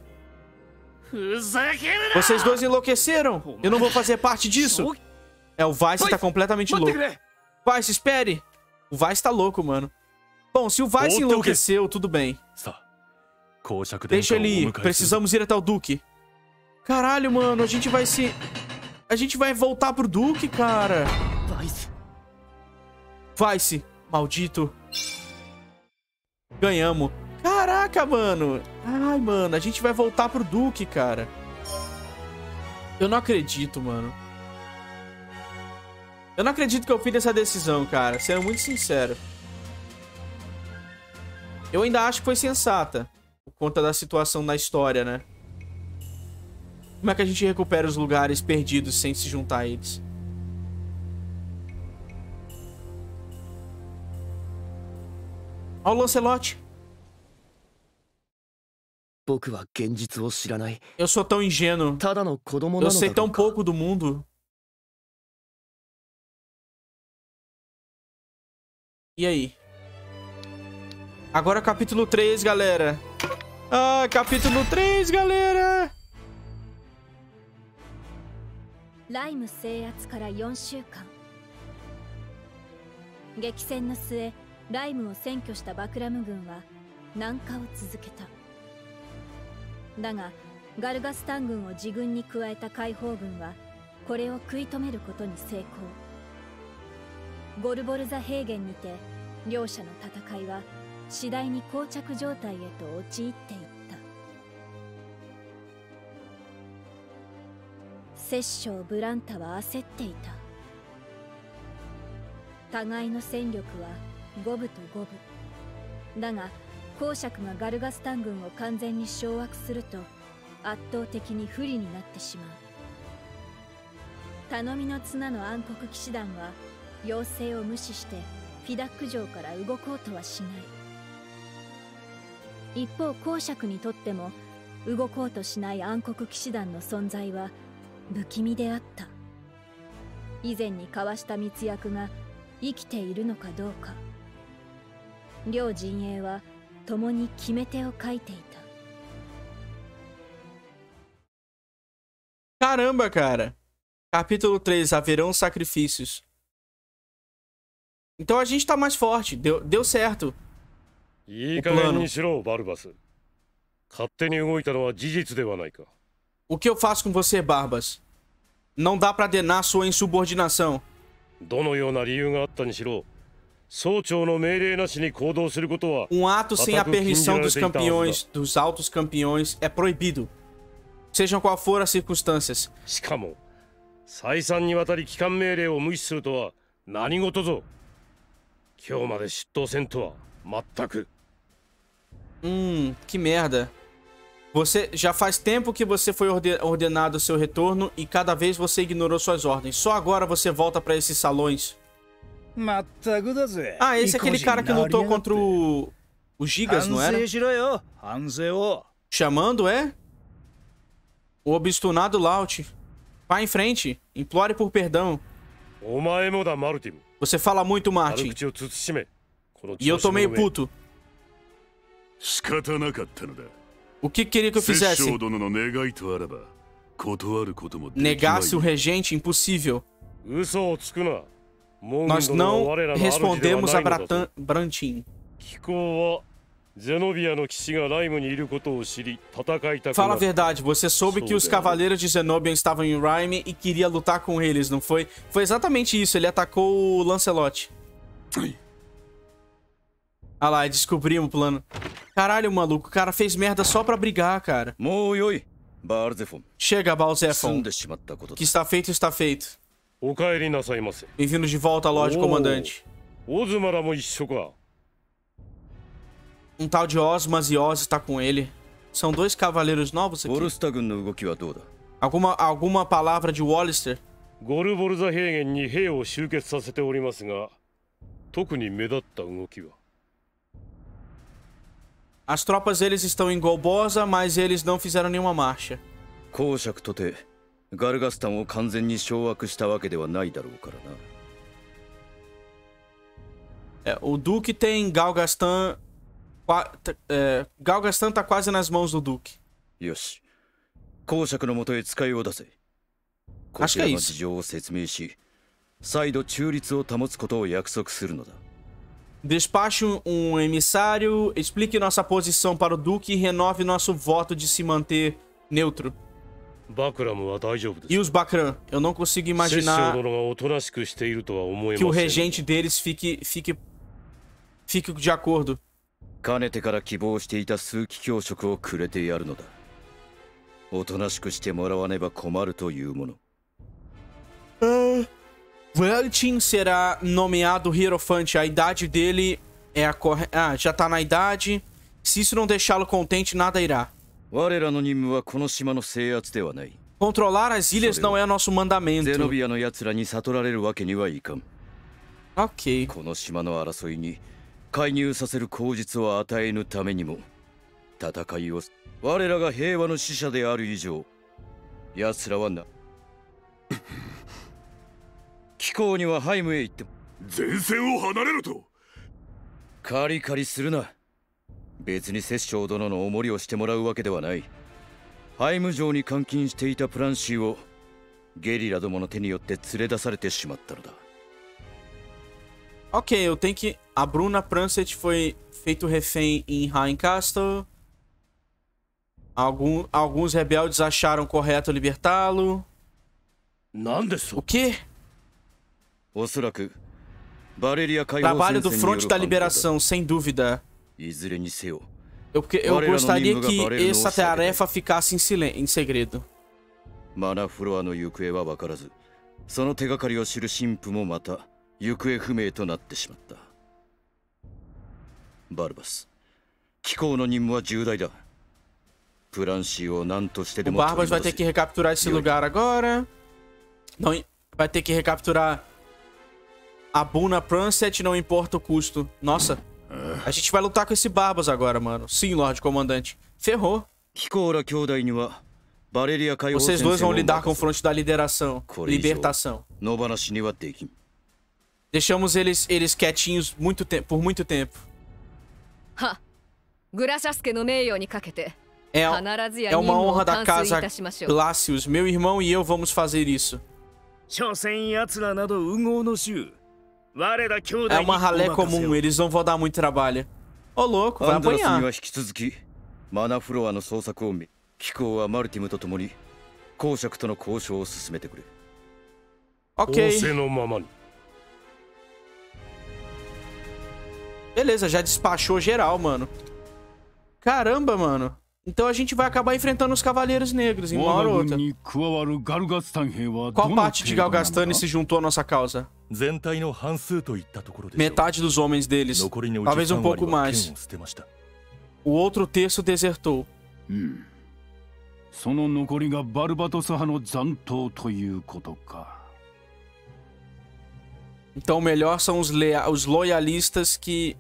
Vocês dois enlouqueceram. Eu não vou fazer parte disso. É, o Vice tá completamente louco. Vice, espere. O Vice tá louco, mano. Bom, se o Vice enlouqueceu, tudo bem. Deixa ele ir. Precisamos ir até o Duque. Caralho, mano. A gente vai se... A gente vai voltar pro Duque, cara. Vice. Maldito. Ganhamos. Caraca, mano. Ai, mano. A gente vai voltar pro Duque, cara. Eu não acredito, mano. Eu não acredito que eu fiz essa decisão, cara. Sendo muito sincero. Eu ainda acho que foi sensata. Por conta da situação na história, né? Como é que a gente recupera os lugares perdidos sem se juntar a eles? Olha o Lancelot. Eu sou tão ingênuo. Eu sei tão pouco do mundo. E aí? Agora capítulo 3, galera. Ah, capítulo 3, galera. ライム制圧から4週間激戦の末ライムを占拠したバクラム軍は南下を続けた だがガルガスタン軍を自軍に加えた解放軍はこれを食い止めることに成功。ゴルボルザ平原にて両者の戦いは次第に膠着状態へと陥っていった。摂政ブランタは焦っていた。互いの戦力は五分と五分。だが公爵がガルガスタン軍を完全に掌握すると圧倒的に不利になってしまう。頼みの綱の暗黒騎士団は要請を無視してフィダック城から動こうとはしない。一方公爵にとっても動こうとしない暗黒騎士団の存在は不気味であった。以前に交わした密約が生きているのかどうか。両陣営は共に決め手を書いていた Caramba, cara. Capítulo 3, haverão sacrifícios. Então a gente tá mais forte. Deu, deu certo. O plano. O que eu faço com você, Barbas? Não dá pra denar sua insubordinação. どのような理由があったにしろ um ato sem a permissão dos campeões, dos altos campeões, é proibido. Sejam qual for as circunstâncias. Hum, que merda. Você já faz tempo que você foi ordenado seu retorno e cada vez você ignorou suas ordens. Só agora você volta para esses salões. Ah, esse é aquele cara que lutou contra o... o Gigas, não era? Chamando, é? O obstinado Laut. Vá em frente. Implore por perdão. Você fala muito, Martin. E eu tô meio puto. O que queria que eu fizesse? Negasse o regente? Impossível. Nós não respondemos a Bratan Brantin. Fala a verdade, você soube que os cavaleiros de Zenobian estavam em Rhyme e queria lutar com eles, não foi? Foi exatamente isso, ele atacou o Lancelot. Ah lá, descobrimos o plano. Caralho, maluco, o cara fez merda só pra brigar, cara. Chega, Balzephon. O que está feito, está feito. Bem-vindos de volta, Lorde Comandante. Um tal de Osmas e Oz está com ele. São dois cavaleiros novos aqui. Alguma, alguma palavra de Wallister?
ゴルボルザ平原に兵を集結させておりますが特に目立った動きは
As tropas deles estão em Golbosa, mas eles não fizeram nenhuma marcha.
公爵とて ガルガスタンを完全に掌握したわけではないだろうからな。
É, o Duque tem Galgastan. É, Galgastan tá quase nas mãos do Duque.
よし。公爵のもとへ使いを出せ。こちらの事情を説明し、再度中立を保つことを約束するのだ。
Despache um emissário, explique nossa posição para o Duque e renove nosso voto de se manter neutro. E os Bakram, eu não consigo imaginar que o regente deles fique, fique, fique de acordo. Uh, será nomeado Hierofante. A idade dele é a corre... Ah, já tá na idade. Se isso não deixá-lo contente, nada irá.
我らの任務はこの島の制圧ではない。
Controlar as ilhas não é nosso mandamento. Ok.
この島の争いに介入させる口実を与えぬためにも戦いを我らが平和の使者である以上奴らはな気候にはハイムへ行って
前線を離れると
カリカリするな 別に摂政殿のお守りをしてもらうわけではないハイム城に監禁していたプランシーをゲリラどもの手によって連れ出されてしまったのだ
Ok, eu tenho que. A Bruna Prancet foi feito refém em Rheincastle. Algum, alguns rebeldes acharam correto libertá-lo. O quê? Trabalho do Fronte da Liberação, sem dúvida. Eu, eu gostaria que essa tarefa ficasse em, silêncio, em segredo. マナフロアの行方は分からず、その手がかりを知る神父もまた行方不明となってしまったバルバス機構の任務は重大だプランシーを何としてでも O Barbas vai ter que recapturar esse lugar agora. Não, vai ter que recapturar a Buna Pranset, não importa o custo. Nossa, a gente vai lutar com esse Barbas agora, mano. Sim, Lorde Comandante. Ferrou. Vocês dois vão lidar com o fronte da lideração. Libertação. Deixamos eles, eles quietinhos muito por muito tempo. É, é uma honra da casa Glacius. Meu irmão e eu vamos fazer isso. É uma ralé comum, eles não vão dar muito trabalho. Ô louco, vai apanhar. マナフロアの捜索を機構はマルティムと共に公爵との交渉を進めてくれ。OK。のままに。Beleza, já despachou geral, mano. Caramba, mano. Então a gente vai acabar enfrentando os Cavaleiros Negros em uma hora ou outra. Qual parte de Galgastani se juntou à nossa causa? Metade dos homens deles. Talvez um pouco mais. O outro terço desertou. Hum. Então o melhor são os, os loyalistas que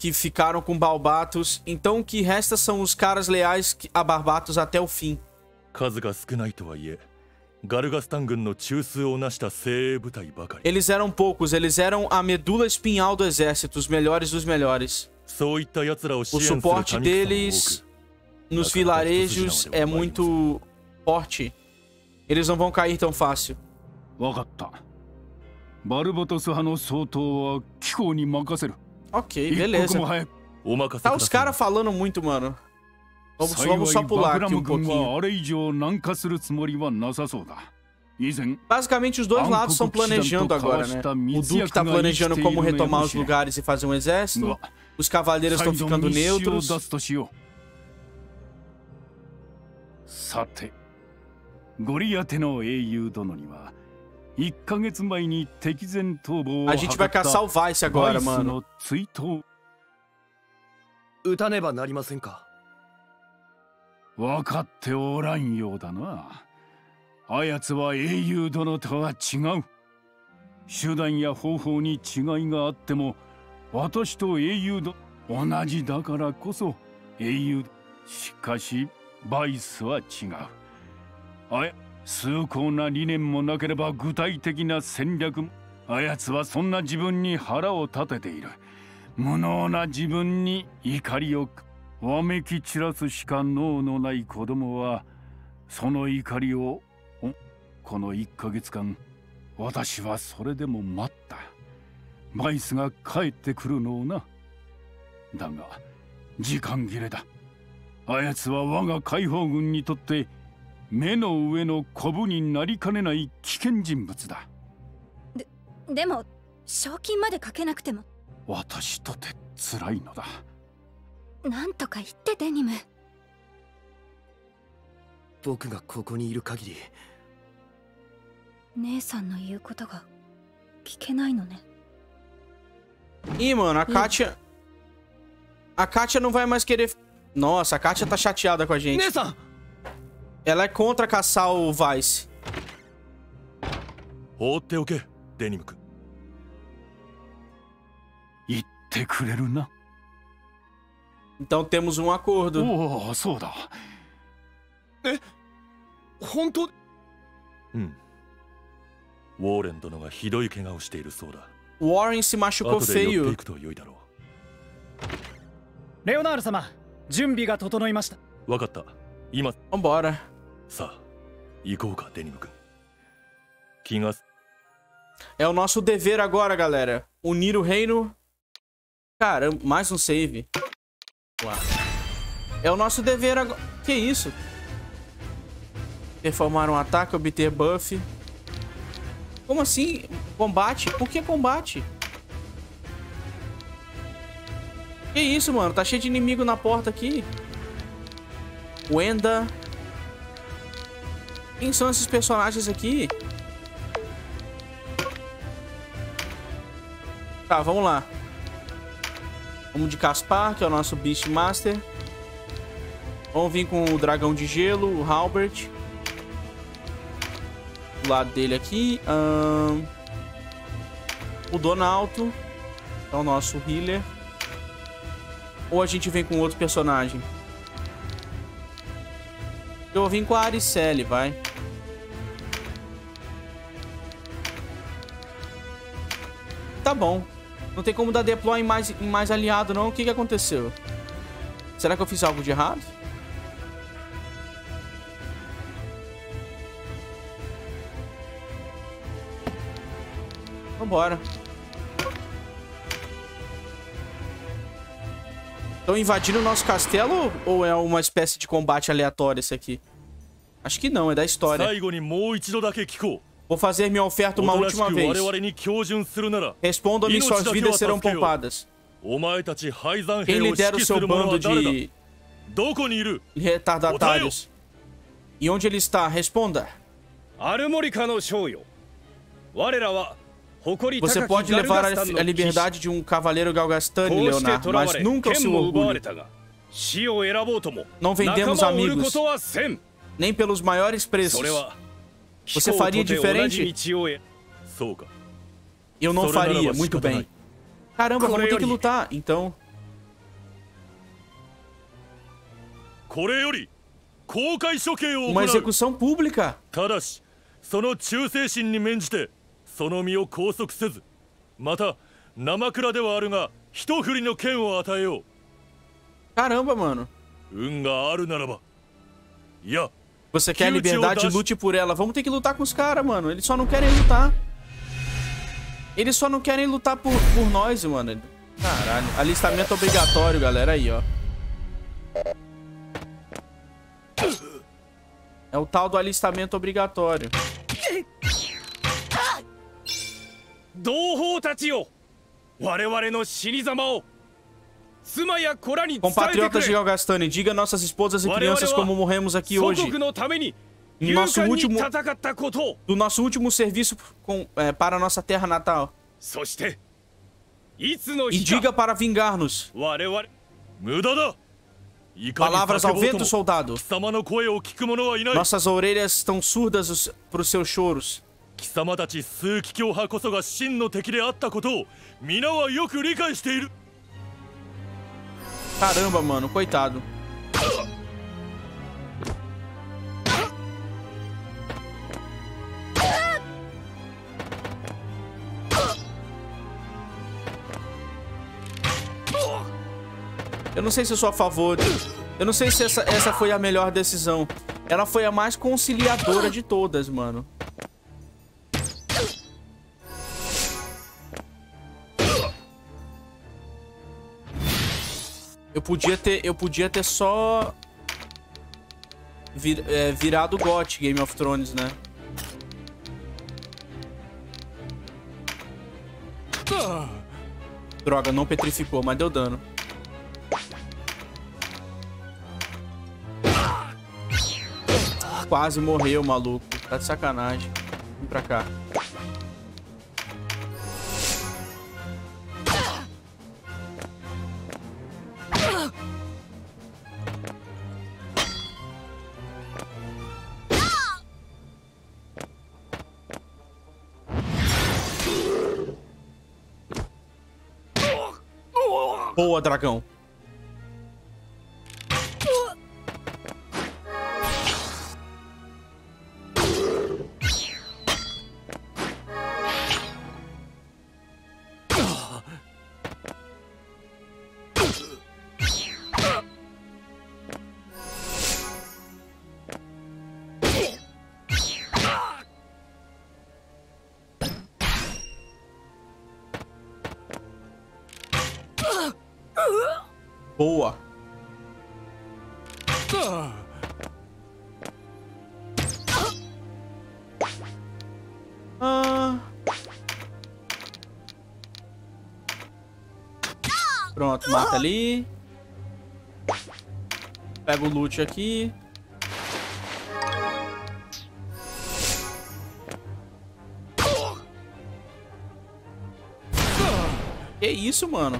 que ficaram com Balbatos. Então o que resta são os caras leais a Barbatos até o fim. Eles eram poucos, eles eram a medula espinhal do exército, os melhores dos melhores. O suporte deles nos vilarejos é muito forte. Eles não vão cair tão fácil. 分かったバルバトス派の総統は機構に任せる Ok, beleza. Tá os caras falando muito, mano. Vamos, vamos só pular aqui um pouquinho. Basicamente, os dois lados estão planejando agora, né? O Duque tá planejando como retomar os lugares e fazer um exército. Os cavaleiros estão ficando neutros. Sate, Goliath no Eiyuu dono ni wa A gente vai caçar o Vice agora, mano.
雄殿とは違う。手段や方法に違いがあっても私と英雄だ同じだからこそ英雄しかしバイスは違う。あや崇高な理念もなければ具体的な戦略もあやつはそんな自分に腹を立てている。無能な自分に怒りをわめき散らすしか脳のない子供はその怒りをこの1ヶ月間私はそれでも待った。バイスが帰ってくるのをな。だが時間切れだ。あやつは我が解放軍にとって目の上のコブになりかねない危険人物だ
ででも賞金までかけなくても
私とて辛いのだ
なんとか言ってデニム
僕がここにいる限り
姉さんの言うことが聞けないのね
Ih, mano, a Katia. A Katia não vai mais querer. Nossa, a tá chateada com a gente. Ela é contra caçar o Vice.
放っておけ、デニム君。
言ってくれるな。
Então temos um acordo.
おお、そうだ。
え、本当
うん。ウォーレン殿がひどい怪我をしているそうだ。
Warren se machucou feio.
レオナール様、準備が整いました。
わかった。今。
Vambora.
さあ、行こうか、デニム君。気が。
É o nosso dever agora, galera. Unir o reino. Caramba, mais um save. É o nosso dever agora. Que isso? Performar um ataque, obter buff. Como assim? Combate? Por que combate? Que isso, mano? Tá cheio de inimigo na porta aqui. Wenda. Quem são esses personagens aqui? Tá, vamos lá. Vamos de Caspar, que é o nosso Beastmaster. Vamos vir com o Dragão de Gelo, o Halbert. Do lado dele aqui. O Donalto. É o nosso healer. Ou a gente vem com outro personagem? Eu vir com a Aricele, vai. Tá bom. Não tem como dar deploy em mais, em mais aliado, não. O que, que aconteceu? Será que eu fiz algo de errado? Vambora. Estão invadindo o nosso castelo ou é uma espécie de combate aleatório esse aqui? Acho que não, é da história. Vou fazer minha oferta uma última vez. Respondam-me suas vidas serão poupadas. Quem lidera o seu bando de retardatários? E onde ele está? Responda. Você pode levar a liberdade de um cavaleiro Galgastani, Leonardo, mas nunca o seu orgulho. Não vendemos amigos, nem pelos maiores preços. Você faria diferente? Eu não faria, muito bem. Caramba, vamos ter que lutar, então. Uma execução pública.
その忠誠心に免じてその身を拘束せずまた生倉ではあるが一振りの剣を与えよう
Caramba, mano.
運があるならばいや
Você quer liberdade, lute por ela. Vamos ter que lutar com os caras, mano. Eles só não querem lutar. Eles só não querem lutar por, por nós, mano. Caralho. Alistamento obrigatório, galera. Aí, ó. É o tal do alistamento obrigatório.
同胞たちよ我々の死に様を
Compatriotas de Galgastani, diga a nossas esposas e crianças como morremos aqui hoje. Nosso último, do nosso último serviço com, é, para a nossa terra natal. E diga para vingar-nos. Palavras ao vento, soldado. Nossas orelhas estão surdas para os seus choros.
貴様たち数奇教派こそが真の敵であったことを皆はよく理解している
Caramba, mano, coitado. Eu não sei se eu sou a favor. Eu não sei se essa, essa foi a melhor decisão. Ela foi a mais conciliadora de todas, mano. Eu podia ter, eu podia ter só vir, é, virado GOT Game of Thrones, né? Droga, não petrificou, mas deu dano. Quase morreu, maluco. Tá de sacanagem. Vem pra cá. Dragão. Pega o loot aqui. Que isso, mano?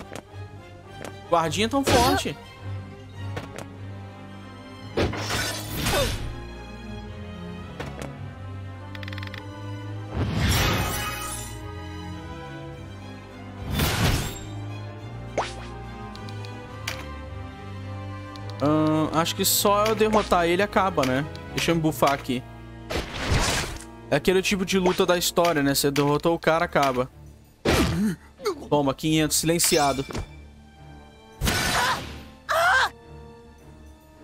Guardinha tão forte. Hum, acho que só eu derrotar ele acaba, né? Deixa eu me bufar aqui. É aquele tipo de luta da história, né? Você derrotou o cara, acaba. Toma, 500, silenciado.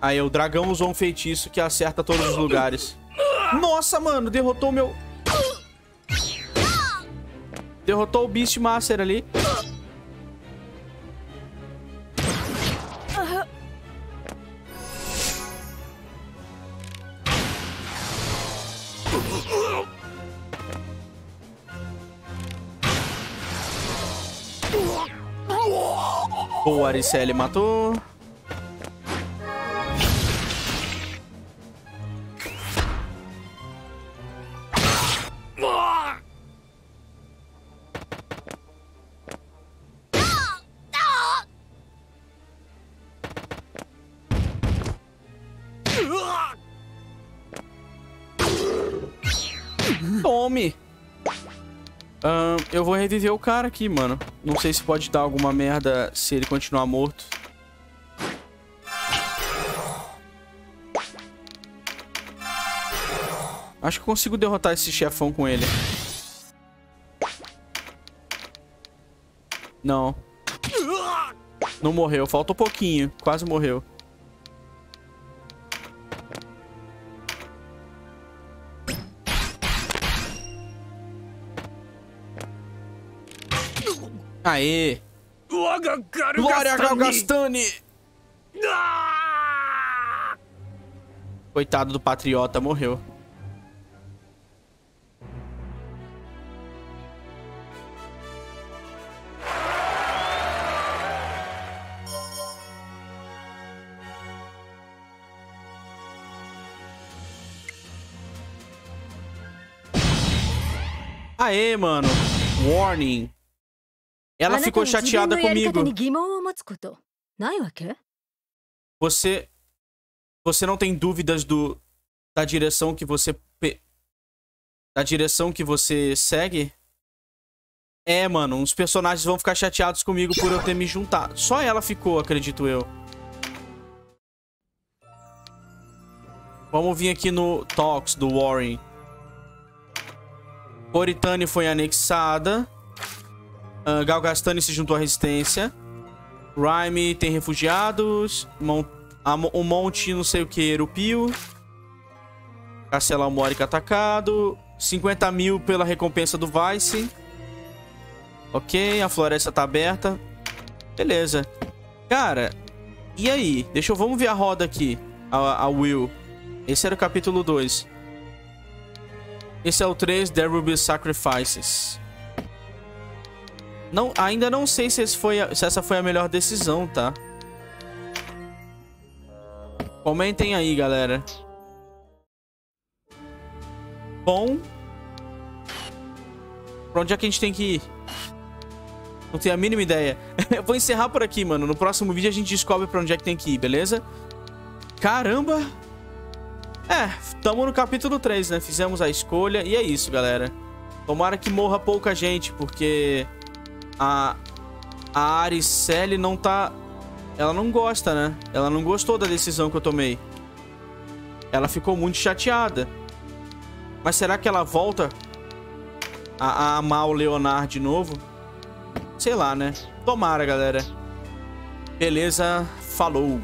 Aí o dragão usou um feitiço que acerta todos os lugares. Nossa, mano, derrotou meu... Derrotou o Beastmaster ali. Boa, Aricele matou. Tome! Uh, eu vou reviver o cara aqui, mano. Não sei se pode dar alguma merda se ele continuar morto. Acho que consigo derrotar esse chefão com ele. Não. Não morreu. Falta um pouquinho. Quase morreu. Aê! Glória Galgastani! Coitado do patriota, morreu. Aê, mano. Warning. Ela ficou chateada comigo. Você você não tem dúvidas do da direção que você da direção que você segue? É, mano, os personagens vão ficar chateados comigo por eu ter me juntado. Só ela ficou, acredito eu. Vamos vir aqui no Talks do Warren. Coritane foi anexada. Uh, Galgastani se juntou à resistência. Rhyme tem refugiados. Mon o monte não sei o que, Erupio. Castelo Almoric atacado. 50 mil pela recompensa do Vice. Ok, a floresta tá aberta. Beleza. Cara, e aí? Deixa eu... Vamos ver a roda aqui. A, a Will. Esse era o capítulo 2. Esse é o 3, There Will Be Sacrifices. Não, ainda não sei se, foi a, se essa foi a melhor decisão, tá? Comentem aí, galera. Bom. Pra onde é que a gente tem que ir? Não tenho a mínima ideia. Eu vou encerrar por aqui, mano. No próximo vídeo a gente descobre pra onde é que tem que ir, beleza? Caramba! É, tamo no capítulo 3, né? Fizemos a escolha e é isso, galera. Tomara que morra pouca gente, porque a, a Aricele não tá... Ela não gosta, né? Ela não gostou da decisão que eu tomei. Ela ficou muito chateada. Mas será que ela volta a, a amar o Leonard de novo? Sei lá, né? Tomara, galera. Beleza, falou.